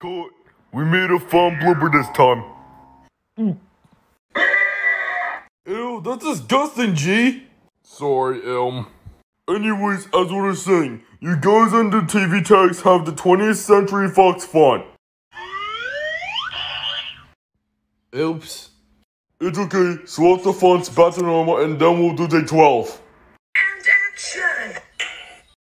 Cut. We made a fun blooper this time. Ew, that's disgusting, G. Sorry, Elm. Anyways, as we were saying, you guys on TV tags have the 20th Century Fox font. Oops. It's okay, swap the fonts back to normal and then we'll do day 12.